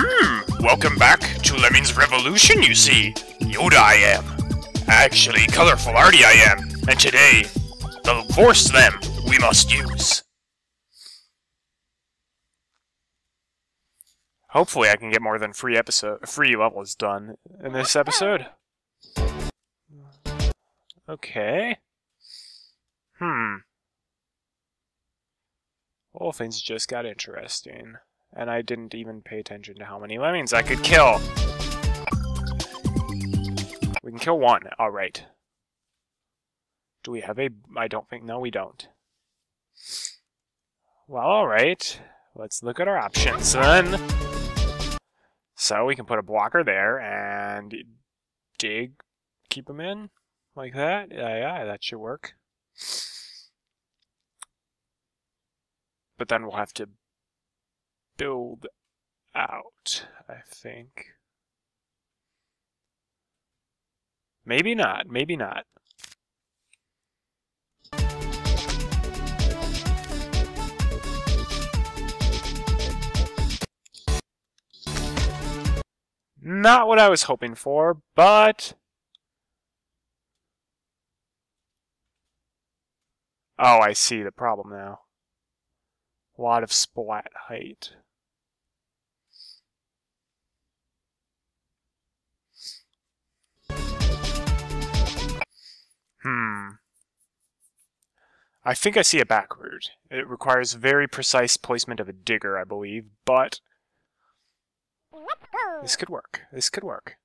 Hmm, welcome back to Lemmings Revolution, you see. Yoda I am. Actually, colorful arty I am. And today, the Force them we must use. Hopefully I can get more than free episode free levels done in this episode. Okay. Hmm. Well, things just got interesting. And I didn't even pay attention to how many lemmings I could kill. We can kill one. Alright. Do we have a... I don't think... No, we don't. Well, alright. Let's look at our options then. So we can put a blocker there and dig, keep them in like that. Yeah, yeah, that should work. But then we'll have to build out, I think. Maybe not, maybe not. Not what I was hoping for, but... Oh, I see the problem now. A lot of splat height. Hmm. I think I see a back route. It requires very precise placement of a digger, I believe, but this could work. This could work.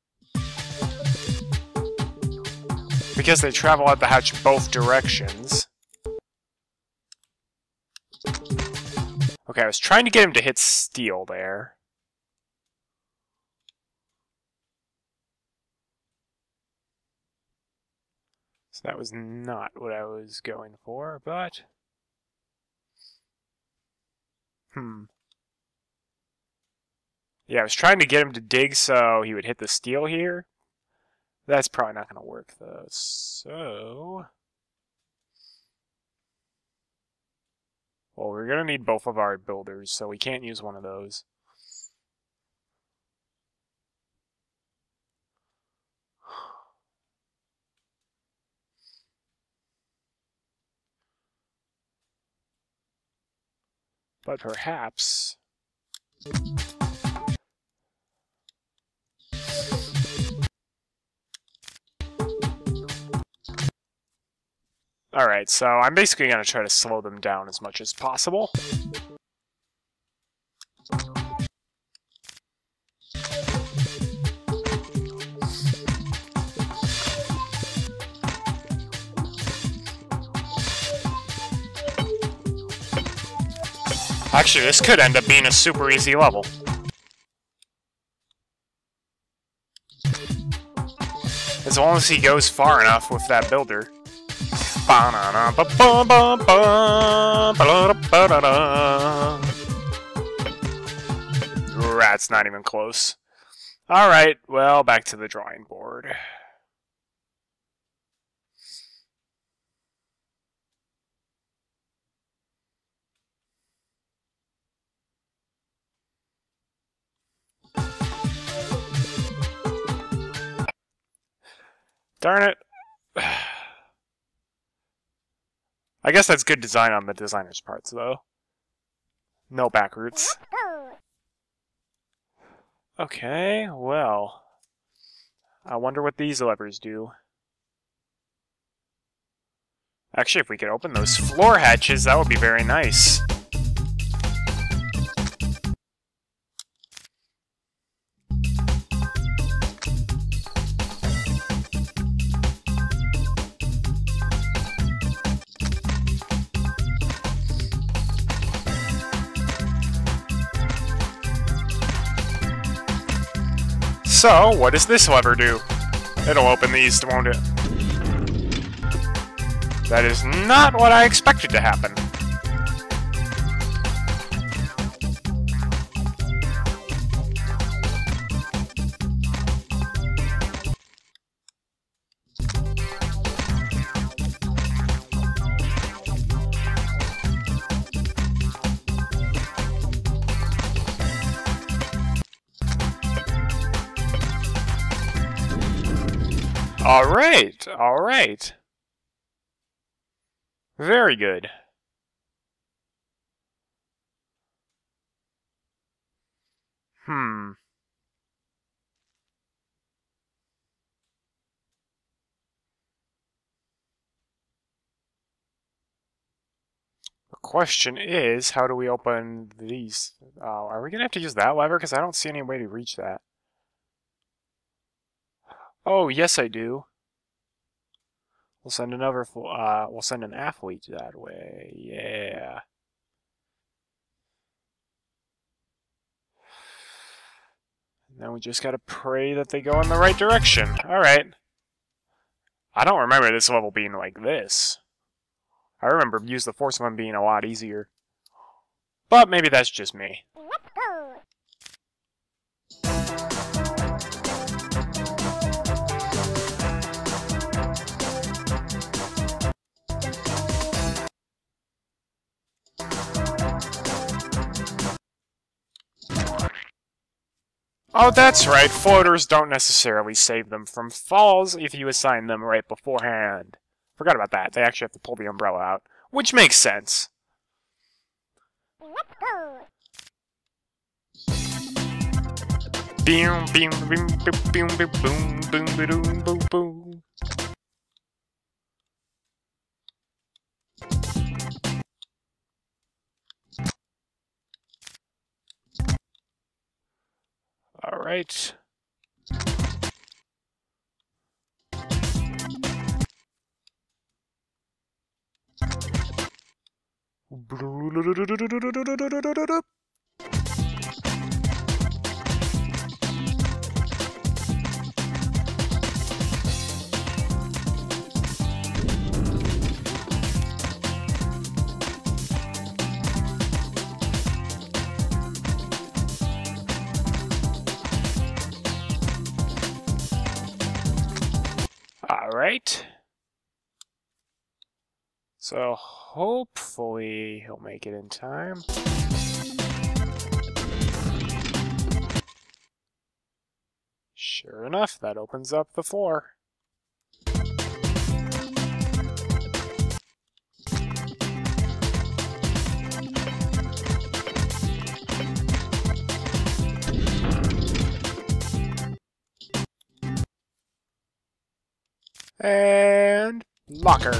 Because they travel out the hatch both directions. Okay, I was trying to get him to hit steel there. That was not what I was going for, but... Hmm. Yeah, I was trying to get him to dig so he would hit the steel here. That's probably not going to work, though. So... Well, we're going to need both of our builders, so we can't use one of those. But perhaps... Alright, so I'm basically going to try to slow them down as much as possible. Actually, this could end up being a super easy level. As long as he goes far enough with that builder. That's not even close. Alright, well, back to the drawing board. Darn it. I guess that's good design on the designer's parts, though. No back. Okay, well. I wonder what these levers do. Actually, if we could open those floor hatches, that would be very nice. So, what does this lever do? It'll open these, won't it? That is not what I expected to happen. Alright, alright. Very good. Hmm. The question is, how do we open these? Uh, are we going to have to use that lever? Because I don't see any way to reach that. Oh, yes I do. We'll send another, uh, we'll send an athlete that way. Yeah. Now we just gotta pray that they go in the right direction. Alright. I don't remember this level being like this. I remember Use the Force one being a lot easier. But maybe that's just me. Oh, that's right. Floaters don't necessarily save them from falls if you assign them right beforehand. Forgot about that. They actually have to pull the umbrella out, which makes sense. Boom, boom, boom, boom, boom, boom, boom, boom, boom, boom. Right. So hopefully he'll make it in time. Sure enough, that opens up the floor. And locker.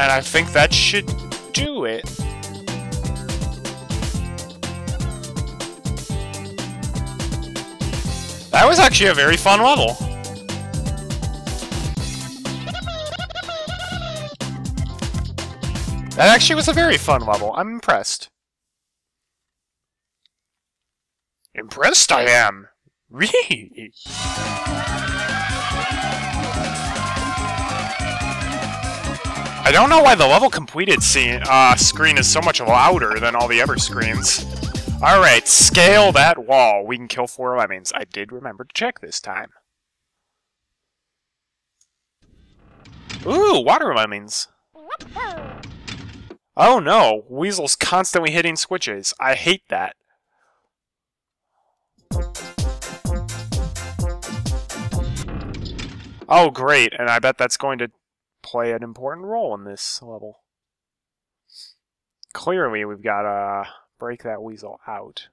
And I think that should do it. That was actually a very fun level. That actually was a very fun level. I'm impressed. Impressed I am. Really? I don't know why the level completed scene, uh, screen is so much louder than all the other screens. Alright, scale that wall. We can kill four lemmings. I did remember to check this time. Ooh, water lemmings. Oh no, Weasel's constantly hitting switches. I hate that. Oh, great, and I bet that's going to play an important role in this level. Clearly, we've got to break that weasel out.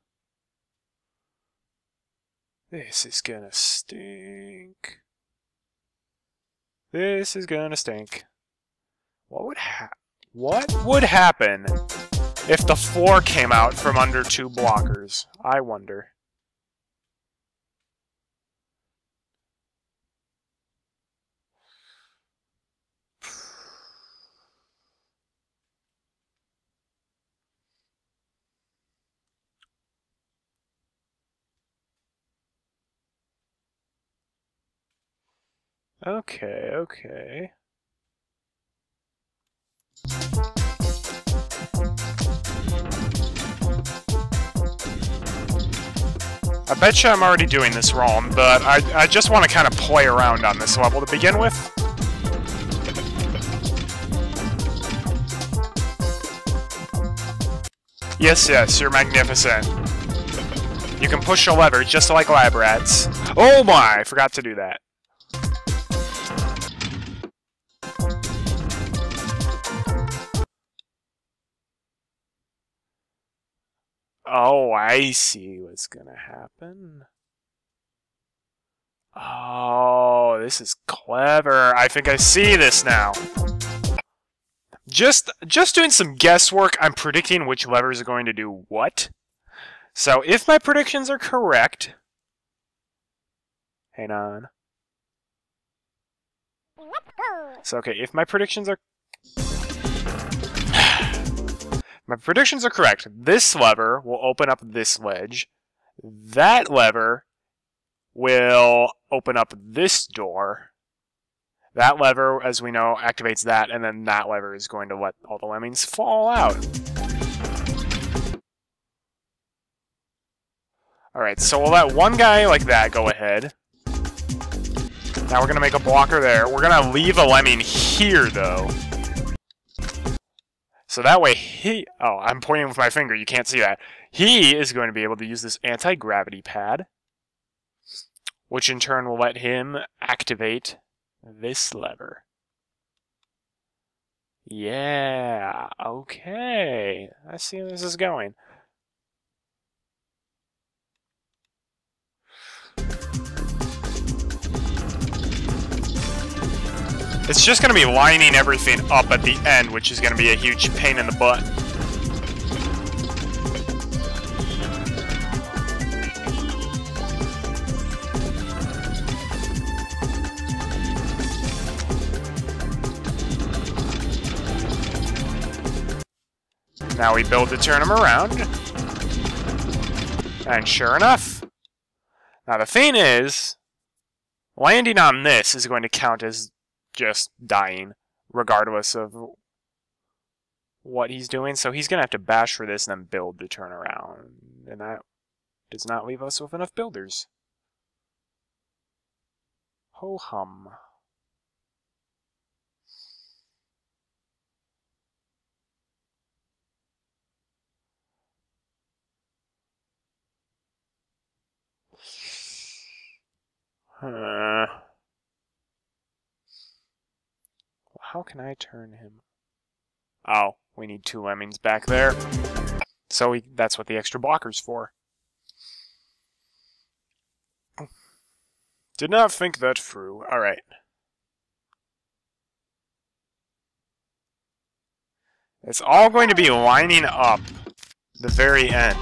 This is gonna stink. This is gonna stink. What would ha- What would happen if the floor came out from under two blockers? I wonder. Okay, okay. I bet you I'm already doing this wrong, but I, I just want to kind of play around on this level to begin with. Yes, yes, you're magnificent. you can push a lever just like lab rats. Oh my! I forgot to do that. Oh, I see what's gonna happen. Oh, this is clever. I think I see this now. Just, just doing some guesswork, I'm predicting which levers are going to do what. So if my predictions are correct... Hang on. So, okay, if my predictions are My predictions are correct. This lever will open up this ledge. That lever will open up this door. That lever, as we know, activates that, and then that lever is going to let all the lemmings fall out. Alright, so we'll let one guy like that go ahead. Now we're going to make a blocker there. We're going to leave a lemming here, though. So that way he, oh, I'm pointing with my finger, you can't see that. He is going to be able to use this anti-gravity pad, which in turn will let him activate this lever. Yeah, okay. I see where this is going. It's just going to be lining everything up at the end, which is going to be a huge pain in the butt. Now we build to turn them around. And sure enough. Now the thing is, landing on this is going to count as just dying, regardless of what he's doing. So he's going to have to bash for this and then build the turnaround. And that does not leave us with enough builders. Ho hum. Huh. How can I turn him? Oh, we need two lemmings back there. So we, that's what the extra blocker's for. Did not think that through. Alright. It's all going to be lining up the very end.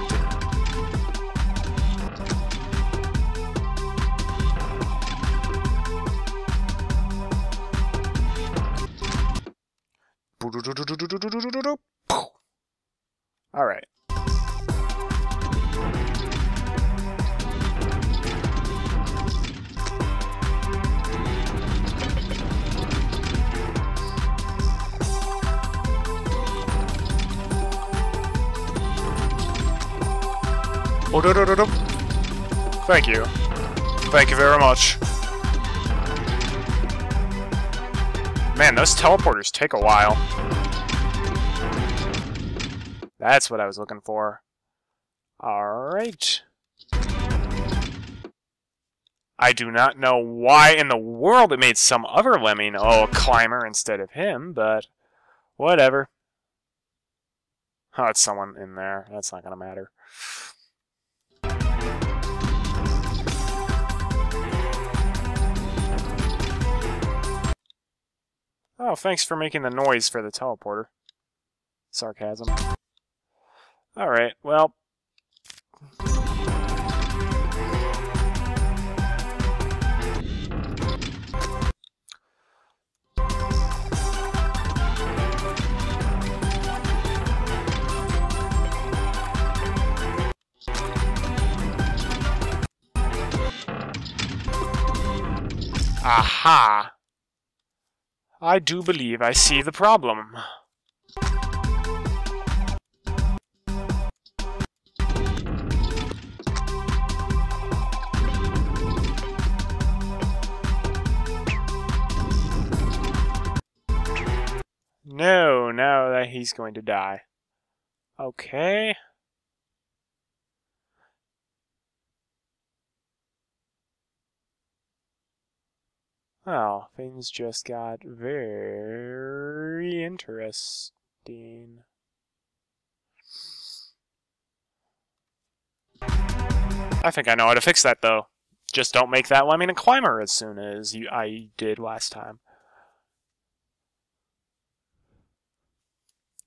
All right. Oh, Thank you. Thank you very much. Man, those teleporters take a while. That's what I was looking for. Alright. I do not know why in the world it made some other lemming, oh, a climber instead of him, but whatever. Oh, it's someone in there. That's not going to matter. Oh, thanks for making the noise for the teleporter. Sarcasm. Alright, well... Aha! I do believe I see the problem. No, now that he's going to die. Okay. Well, things just got very interesting. I think I know how to fix that, though. Just don't make that lemming a climber as soon as you, I did last time.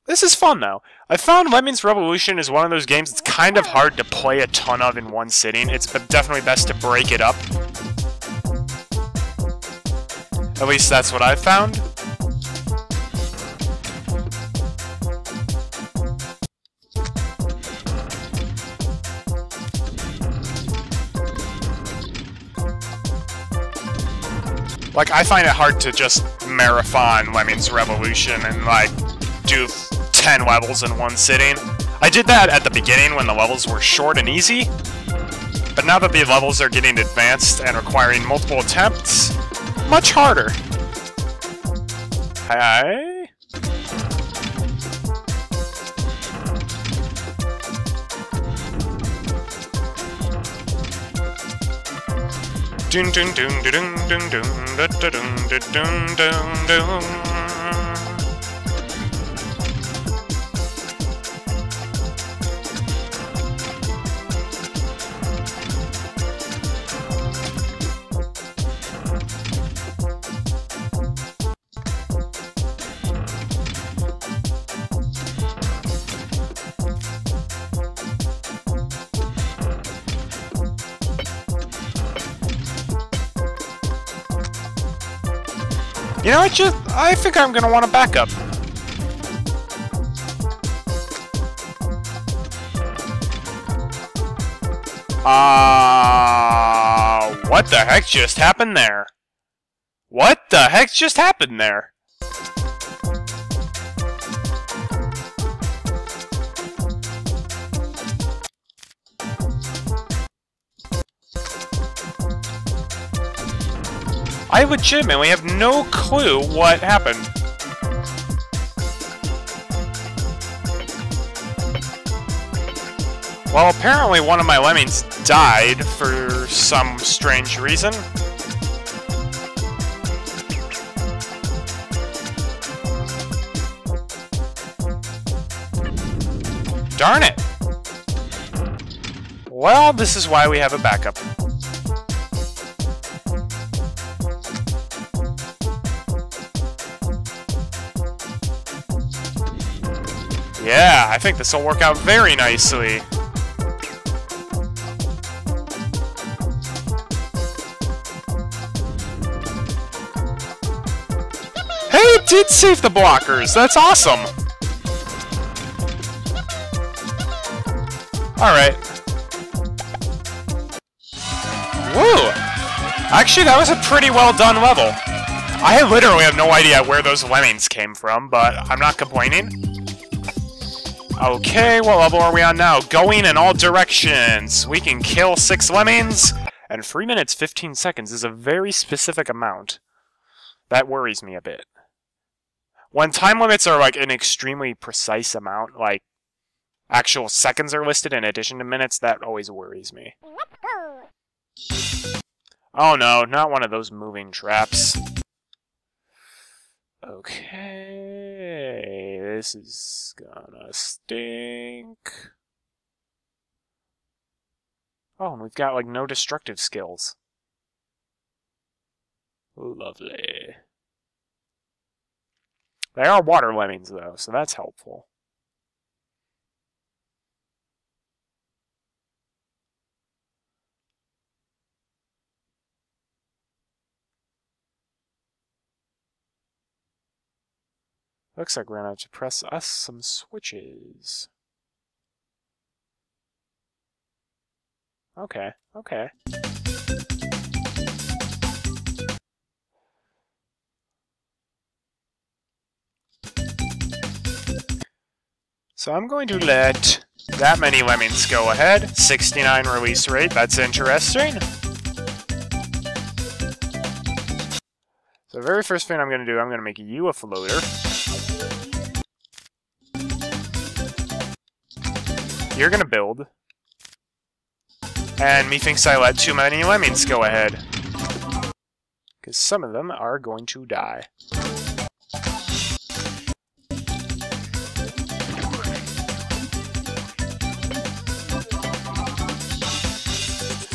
This is fun, though. I found Lemmings Revolution is one of those games that's kind of hard to play a ton of in one sitting. It's definitely best to break it up. At least that's what I've found. Like, I find it hard to just marathon Lemmings Revolution and, like, do 10 levels in one sitting. I did that at the beginning when the levels were short and easy, but now that the levels are getting advanced and requiring multiple attempts, much harder. Hi. Dun dun dun dun dun dun dun dun dun dun dun You know, I just, I think I'm gonna want a backup. Uh, what the heck just happened there? What the heck just happened there? I legitimately have no clue what happened. Well, apparently one of my lemmings died for some strange reason. Darn it! Well, this is why we have a backup. I think this will work out very nicely. Hey, it did save the blockers! That's awesome! Alright. Woo! Actually, that was a pretty well done level. I literally have no idea where those lemmings came from, but I'm not complaining. Okay, what level are we on now? Going in all directions! We can kill six lemmings! And 3 minutes 15 seconds is a very specific amount. That worries me a bit. When time limits are like an extremely precise amount, like actual seconds are listed in addition to minutes, that always worries me. Oh no, not one of those moving traps. Okay, this is gonna stink. Oh, and we've got, like, no destructive skills. Lovely. They are water lemmings, though, so that's helpful. Looks like we're gonna have to press us some switches. Okay, okay. So I'm going to let that many lemmings go ahead. 69 release rate, that's interesting. So the very first thing I'm going to do, I'm going to make you a floater. You're gonna build. And methinks I let too many lemmings go ahead. Because some of them are going to die.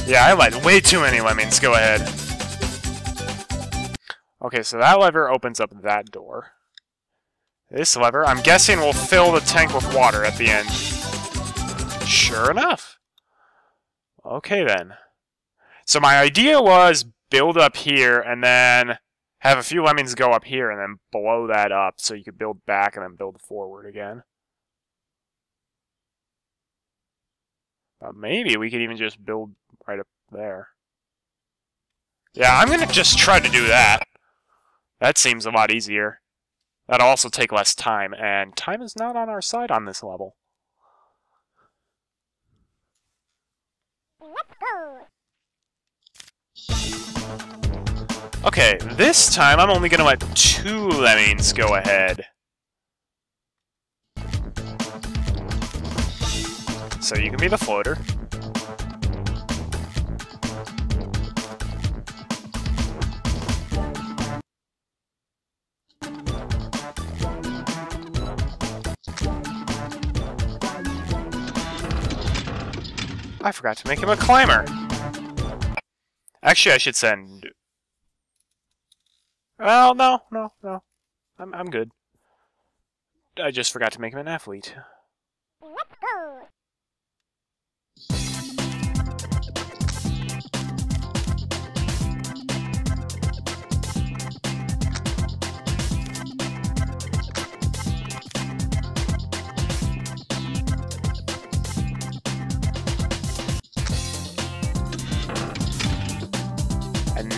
Yeah, I let way too many lemmings. Go ahead. Okay, so that lever opens up that door. This lever, I'm guessing, will fill the tank with water at the end. Sure enough. Okay, then. So my idea was build up here and then have a few lemmings go up here and then blow that up so you could build back and then build forward again. But maybe we could even just build right up there. Yeah, I'm gonna just try to do that. That seems a lot easier. That'll also take less time, and time is not on our side on this level. Okay, this time I'm only gonna let two lemmings go ahead. So you can be the floater. I forgot to make him a climber. Actually, I should send... Well, no, no, no. I'm, I'm good. I just forgot to make him an athlete. And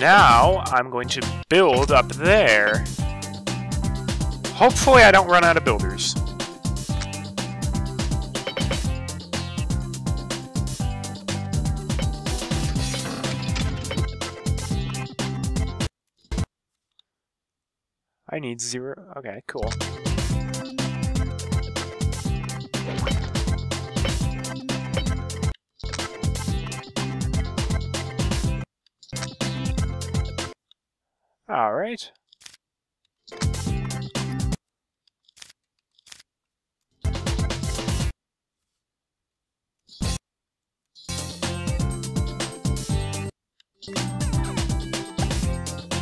now I'm going to build up there. Hopefully I don't run out of builders. I need zero. Okay, cool. All right.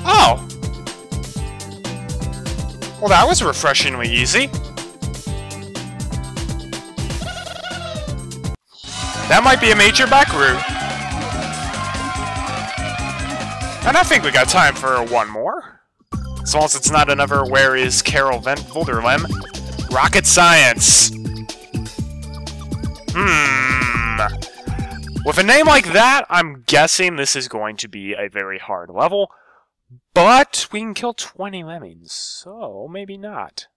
Oh! Well, that was refreshingly easy. That might be a major back route. And I think we got time for one more. As long as it's not another Where is Carol Van Volderlem? Rocket Science! Hmm... With a name like that, I'm guessing this is going to be a very hard level. But we can kill 20 lemmings, so maybe not.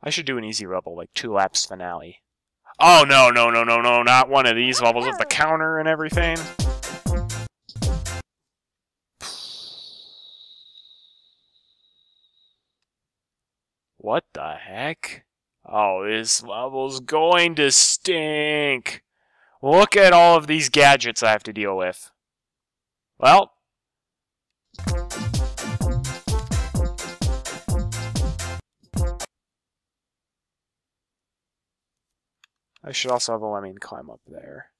I should do an easy level, like two laps finale. Oh, no, no, no, no, no, not one of these levels with the counter and everything. What the heck? Oh, this level's going to stink. Look at all of these gadgets I have to deal with. Well. I should also have a lemming climb up there.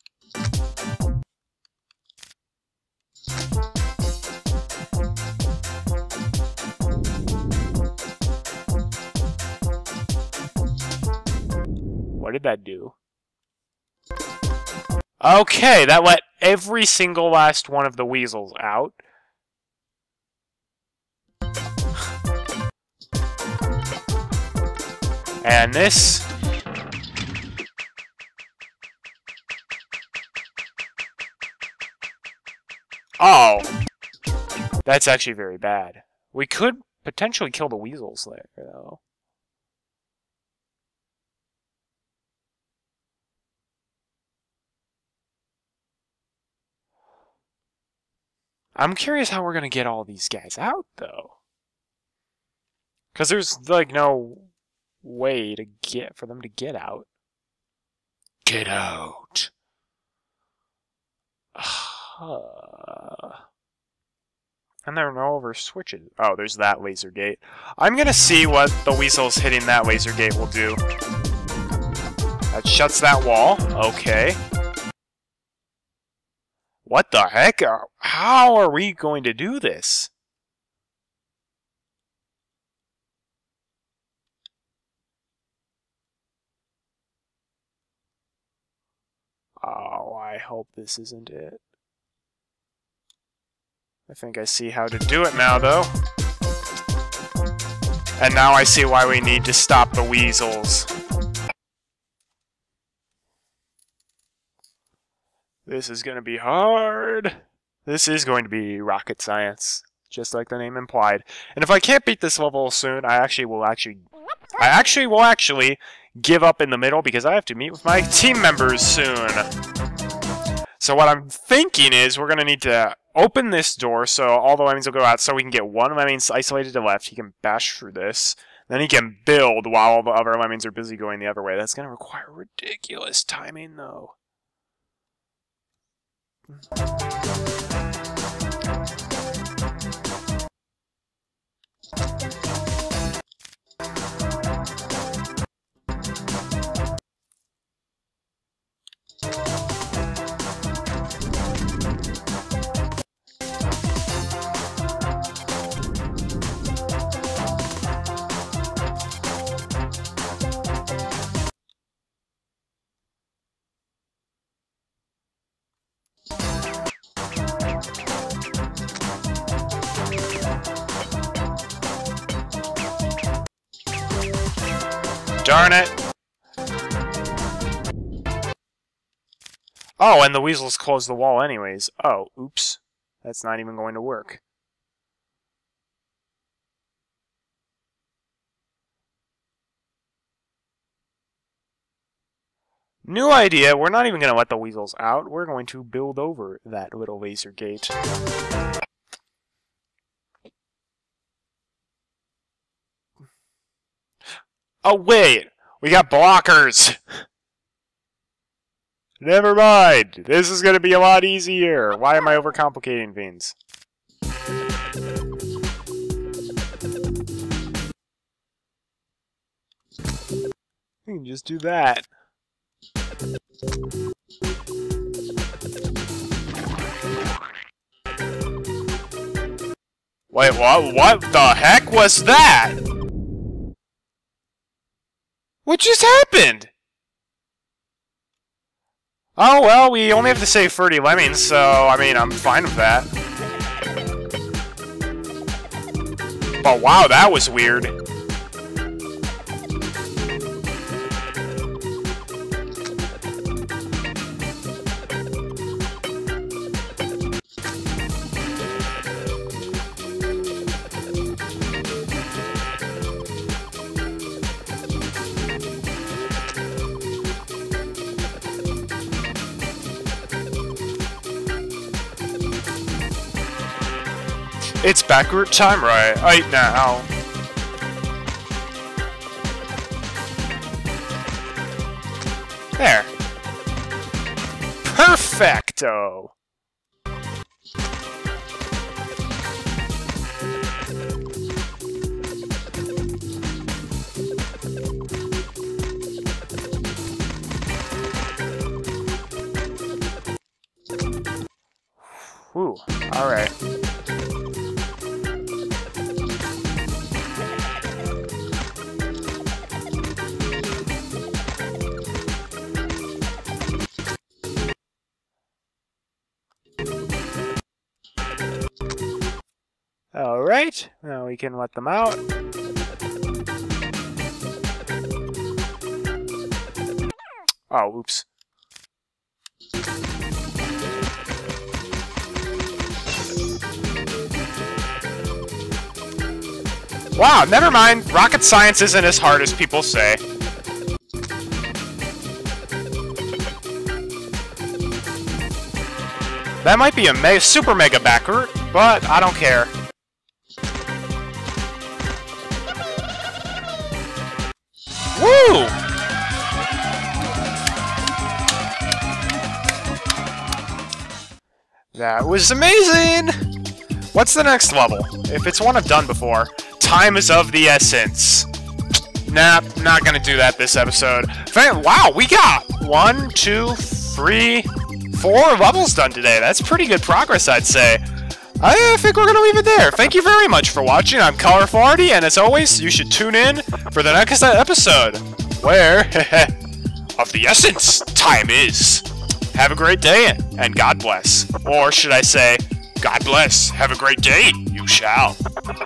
What did that do? Okay, that let every single last one of the weasels out. And this... Oh! That's actually very bad. We could potentially kill the weasels there, though. I'm curious how we're going to get all these guys out, though. Because there's, like, no way to get, for them to get out. Get out. Huh. And there are no over switches. Oh, there's that laser gate. I'm gonna see what the weasels hitting that laser gate will do. That shuts that wall. Okay. What the heck? How are we going to do this? Oh, I hope this isn't it. I think I see how to do it now, though. And now I see why we need to stop the weasels. This is going to be hard. This is going to be rocket science, just like the name implied. And if I can't beat this level soon, I actually will actually... I actually will actually give up in the middle because I have to meet with my team members soon. So what I'm thinking is we're going to need to open this door so all the lemmings will go out so we can get one lemming isolated to left. He can bash through this. Then he can build while all the other lemmings are busy going the other way. That's going to require ridiculous timing, though. Darn it! Oh, and the weasels closed the wall anyways. Oh, oops. That's not even going to work. New idea, we're not even going to let the weasels out. We're going to build over that little laser gate. Oh, wait! We got blockers! Never mind! This is gonna be a lot easier! Why am I overcomplicating things? We can just do that. Wait, what? What the heck was that? What just happened? Oh, well, we only have to save 30 lemmings, so, I mean, I'm fine with that. But wow, that was weird. Backward time right, right now. There. Perfecto! Whew, alright. Now we can let them out. Ah, oh, oops. Wow, never mind. Rocket science isn't as hard as people say. That might be a me super mega backer, but I don't care. Woo! That was amazing! What's the next level? If it's one I've done before, time is of the essence. Nah, not gonna do that this episode. Wow, we got one, two, three, four levels done today. That's pretty good progress, I'd say. I think we're gonna leave it there. Thank you very much for watching. I'm Colorful Arty, and as always, you should tune in for the next episode, where, of the essence, time is. Have a great day, and God bless. Or should I say, God bless. Have a great day. You shall.